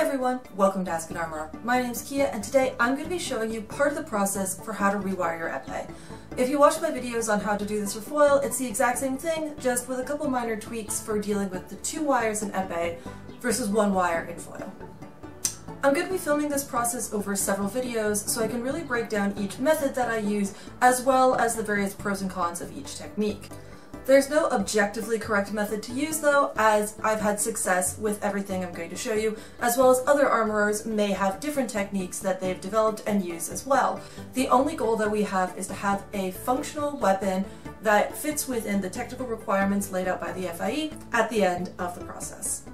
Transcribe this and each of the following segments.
everyone, welcome to Ask an Armourer. My name is Kia and today I'm going to be showing you part of the process for how to rewire your epee. If you watch my videos on how to do this for foil, it's the exact same thing, just with a couple minor tweaks for dealing with the two wires in epee versus one wire in foil. I'm going to be filming this process over several videos so I can really break down each method that I use as well as the various pros and cons of each technique. There's no objectively correct method to use though, as I've had success with everything I'm going to show you, as well as other armorers may have different techniques that they've developed and use as well. The only goal that we have is to have a functional weapon that fits within the technical requirements laid out by the FIE at the end of the process.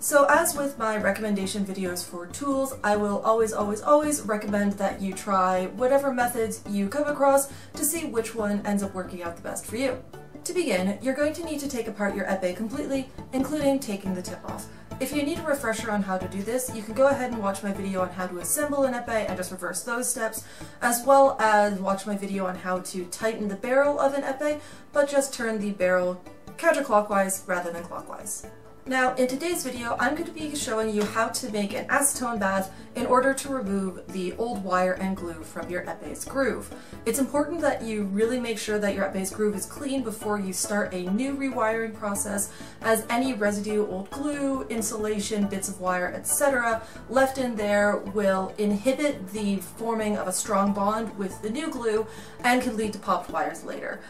So as with my recommendation videos for tools, I will always, always, always recommend that you try whatever methods you come across to see which one ends up working out the best for you. To begin, you're going to need to take apart your epee completely, including taking the tip off. If you need a refresher on how to do this, you can go ahead and watch my video on how to assemble an epee and just reverse those steps, as well as watch my video on how to tighten the barrel of an epee, but just turn the barrel counterclockwise rather than clockwise. Now, in today's video, I'm going to be showing you how to make an acetone bath in order to remove the old wire and glue from your epee's groove. It's important that you really make sure that your epee's groove is clean before you start a new rewiring process, as any residue, old glue, insulation, bits of wire, etc. left in there will inhibit the forming of a strong bond with the new glue and can lead to popped wires later.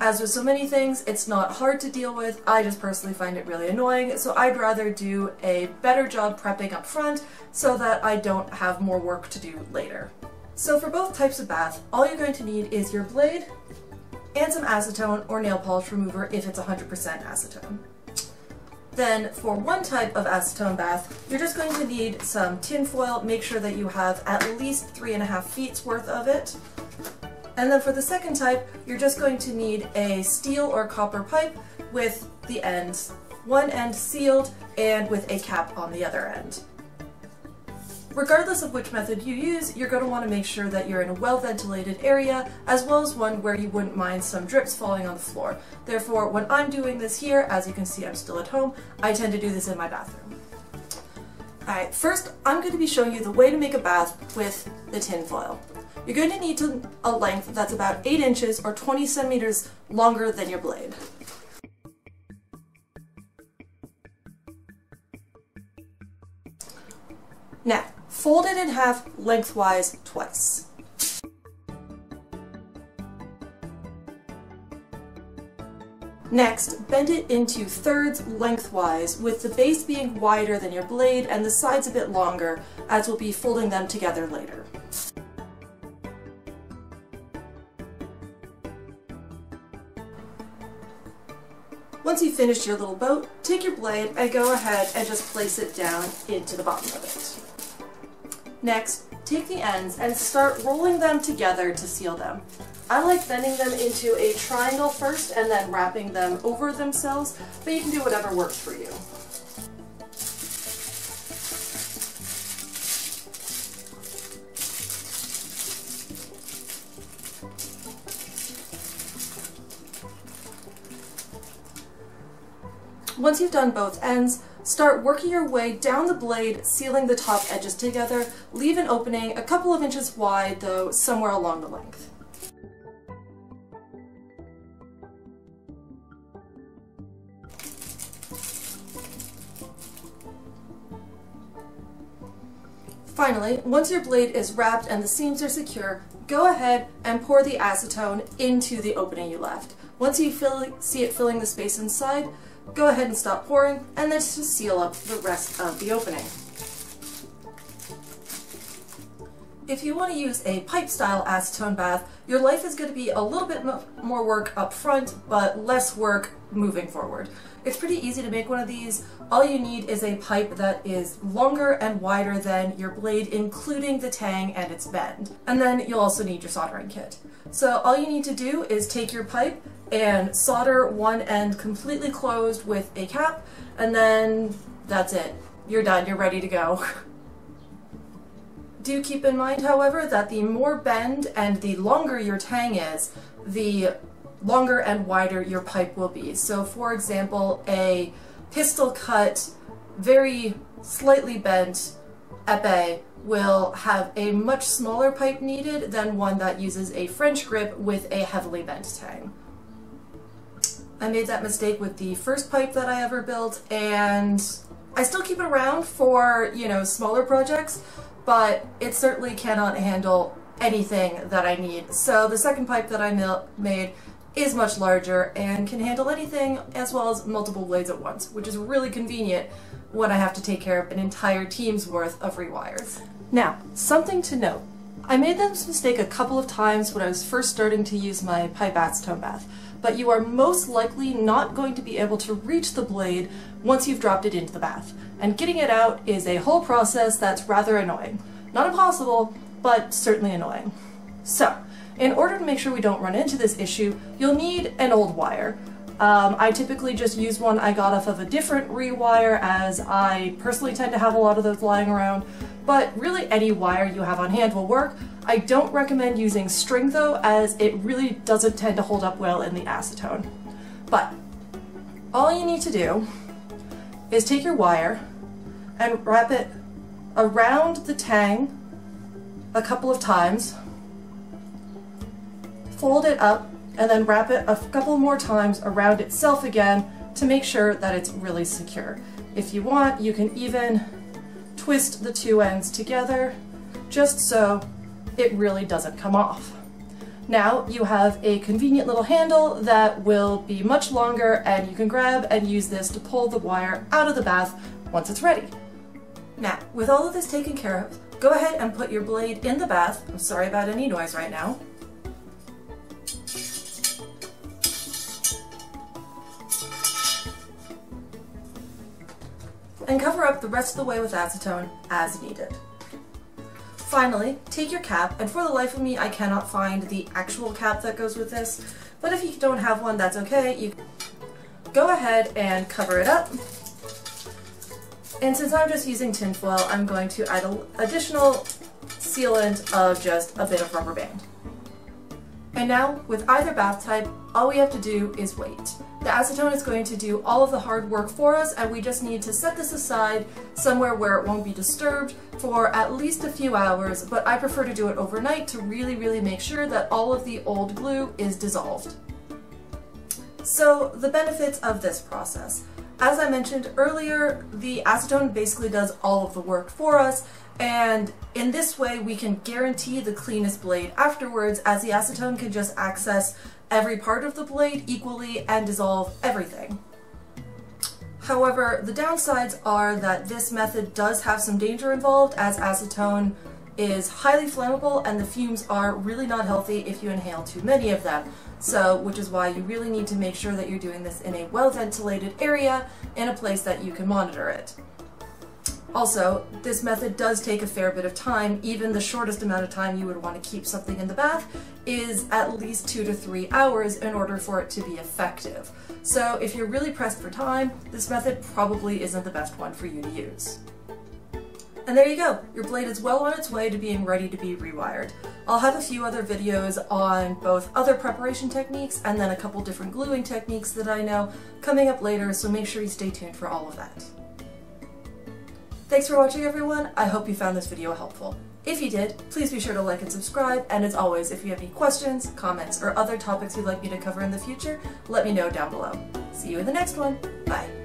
As with so many things, it's not hard to deal with. I just personally find it really annoying, so I'd rather do a better job prepping up front so that I don't have more work to do later. So for both types of bath, all you're going to need is your blade and some acetone or nail polish remover if it's 100% acetone. Then for one type of acetone bath, you're just going to need some tin foil. Make sure that you have at least three and a half feet's worth of it. And then for the second type, you're just going to need a steel or copper pipe with the ends, one end sealed and with a cap on the other end. Regardless of which method you use, you're going to want to make sure that you're in a well-ventilated area, as well as one where you wouldn't mind some drips falling on the floor. Therefore, when I'm doing this here, as you can see I'm still at home, I tend to do this in my bathroom. Alright, first I'm going to be showing you the way to make a bath with the tin foil. You're going to need to, a length that's about 8 inches or 20 centimeters longer than your blade. Now, fold it in half lengthwise twice. Next, bend it into thirds lengthwise, with the base being wider than your blade and the sides a bit longer, as we'll be folding them together later. Once you've finished your little boat, take your blade and go ahead and just place it down into the bottom of it. Next, take the ends and start rolling them together to seal them. I like bending them into a triangle first and then wrapping them over themselves, but you can do whatever works for you. Once you've done both ends, start working your way down the blade, sealing the top edges together. Leave an opening a couple of inches wide, though, somewhere along the length. Finally, once your blade is wrapped and the seams are secure, go ahead and pour the acetone into the opening you left. Once you fill, see it filling the space inside, Go ahead and stop pouring, and then just seal up the rest of the opening. If you want to use a pipe style acetone bath, your life is going to be a little bit more work up front, but less work moving forward. It's pretty easy to make one of these. All you need is a pipe that is longer and wider than your blade, including the tang and its bend. And then you'll also need your soldering kit. So all you need to do is take your pipe and solder one end completely closed with a cap, and then that's it. You're done, you're ready to go. Do keep in mind, however, that the more bend and the longer your tang is, the longer and wider your pipe will be. So for example, a pistol cut very slightly bent epee will have a much smaller pipe needed than one that uses a French grip with a heavily bent tang. I made that mistake with the first pipe that I ever built and I still keep it around for, you know, smaller projects, but it certainly cannot handle anything that I need. So the second pipe that I made is much larger and can handle anything as well as multiple blades at once, which is really convenient when I have to take care of an entire team's worth of rewires. Now, something to note. I made this mistake a couple of times when I was first starting to use my pipe acetone bath, but you are most likely not going to be able to reach the blade once you've dropped it into the bath, and getting it out is a whole process that's rather annoying. Not impossible, but certainly annoying. So, in order to make sure we don't run into this issue, you'll need an old wire. Um, I typically just use one I got off of a different rewire as I personally tend to have a lot of those lying around, but really any wire you have on hand will work. I don't recommend using string though as it really doesn't tend to hold up well in the acetone. But all you need to do is take your wire and wrap it around the tang a couple of times, fold it up, and then wrap it a couple more times around itself again to make sure that it's really secure. If you want, you can even twist the two ends together just so it really doesn't come off. Now you have a convenient little handle that will be much longer and you can grab and use this to pull the wire out of the bath once it's ready. Now, with all of this taken care of, Go ahead and put your blade in the bath. I'm sorry about any noise right now. Up the rest of the way with acetone as needed. Finally, take your cap, and for the life of me, I cannot find the actual cap that goes with this, but if you don't have one, that's okay. You go ahead and cover it up and since I'm just using tinfoil, I'm going to add an additional sealant of just a bit of rubber band. And now, with either bath type, all we have to do is wait. The acetone is going to do all of the hard work for us and we just need to set this aside somewhere where it won't be disturbed for at least a few hours, but I prefer to do it overnight to really, really make sure that all of the old glue is dissolved. So the benefits of this process. As I mentioned earlier, the acetone basically does all of the work for us, and in this way we can guarantee the cleanest blade afterwards as the acetone can just access every part of the blade equally and dissolve everything. However, the downsides are that this method does have some danger involved as acetone is highly flammable and the fumes are really not healthy if you inhale too many of them. So, which is why you really need to make sure that you're doing this in a well-ventilated area in a place that you can monitor it. Also, this method does take a fair bit of time. Even the shortest amount of time you would want to keep something in the bath is at least two to three hours in order for it to be effective. So if you're really pressed for time, this method probably isn't the best one for you to use. And there you go, your blade is well on its way to being ready to be rewired. I'll have a few other videos on both other preparation techniques and then a couple different gluing techniques that I know coming up later, so make sure you stay tuned for all of that. Thanks for watching everyone, I hope you found this video helpful. If you did, please be sure to like and subscribe, and as always, if you have any questions, comments, or other topics you'd like me to cover in the future, let me know down below. See you in the next one. Bye.